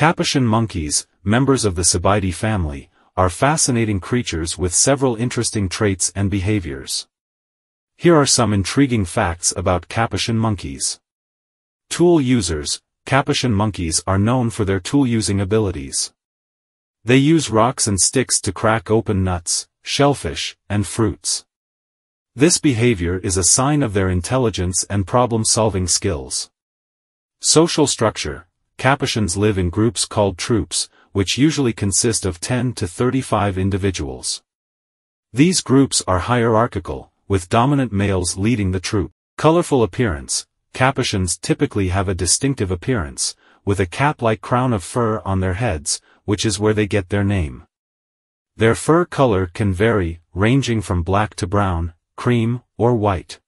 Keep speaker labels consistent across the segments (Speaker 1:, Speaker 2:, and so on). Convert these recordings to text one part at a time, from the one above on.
Speaker 1: Capuchin monkeys, members of the Cebidae family, are fascinating creatures with several interesting traits and behaviors. Here are some intriguing facts about capuchin monkeys. Tool users, capuchin monkeys are known for their tool-using abilities. They use rocks and sticks to crack open nuts, shellfish, and fruits. This behavior is a sign of their intelligence and problem-solving skills. Social structure, capuchins live in groups called troops, which usually consist of 10 to 35 individuals. These groups are hierarchical, with dominant males leading the troop. Colorful appearance, capuchins typically have a distinctive appearance, with a cap-like crown of fur on their heads, which is where they get their name. Their fur color can vary, ranging from black to brown, cream, or white.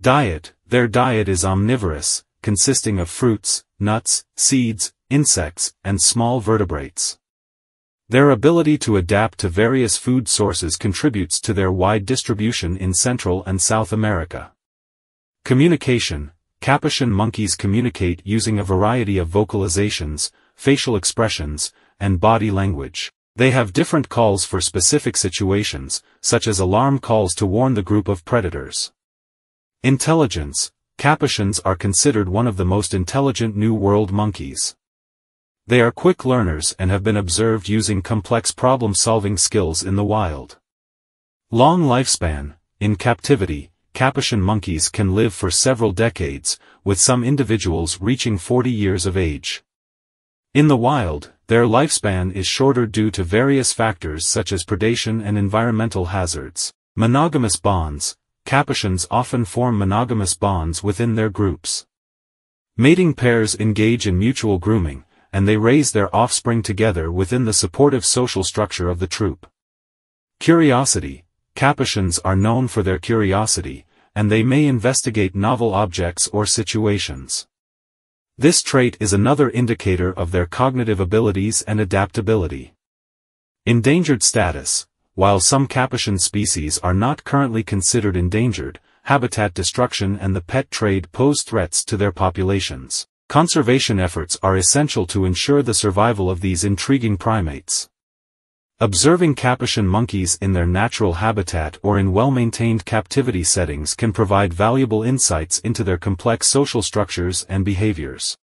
Speaker 1: Diet, their diet is omnivorous, consisting of fruits, nuts, seeds, insects, and small vertebrates. Their ability to adapt to various food sources contributes to their wide distribution in Central and South America. Communication, Capuchin monkeys communicate using a variety of vocalizations, facial expressions, and body language. They have different calls for specific situations, such as alarm calls to warn the group of predators. Intelligence, Capuchins are considered one of the most intelligent New World monkeys. They are quick learners and have been observed using complex problem-solving skills in the wild. Long lifespan, in captivity, capuchin monkeys can live for several decades, with some individuals reaching 40 years of age. In the wild, their lifespan is shorter due to various factors such as predation and environmental hazards. Monogamous bonds, capuchins often form monogamous bonds within their groups. Mating pairs engage in mutual grooming, and they raise their offspring together within the supportive social structure of the troop. Curiosity, Capuchins are known for their curiosity, and they may investigate novel objects or situations. This trait is another indicator of their cognitive abilities and adaptability. Endangered status, while some capuchin species are not currently considered endangered, habitat destruction and the pet trade pose threats to their populations. Conservation efforts are essential to ensure the survival of these intriguing primates. Observing capuchin monkeys in their natural habitat or in well-maintained captivity settings can provide valuable insights into their complex social structures and behaviors.